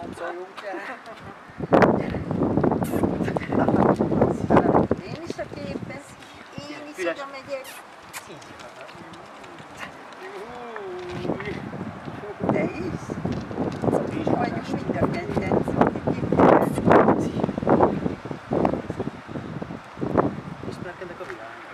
táncoljunk el. Én is a képben, én is oda megyek. De is? És vagyunk mind a ketten. És már ennek a világnak.